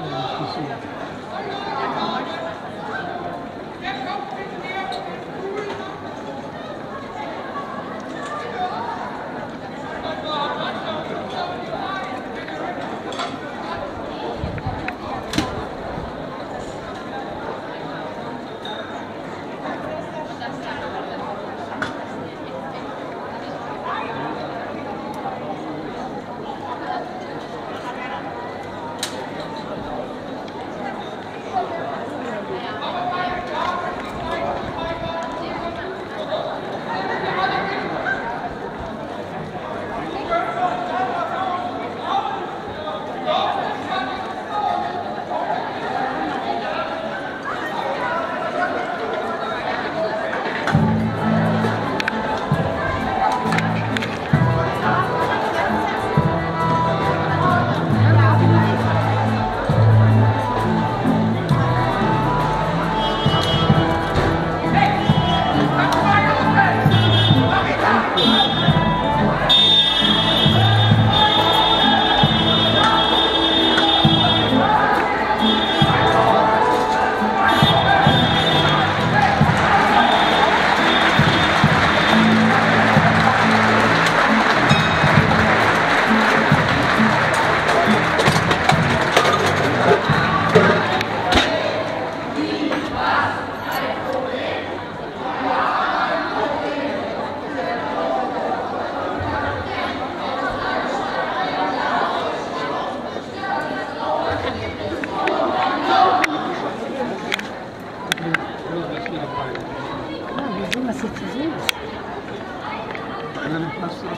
Isso. le ripasso la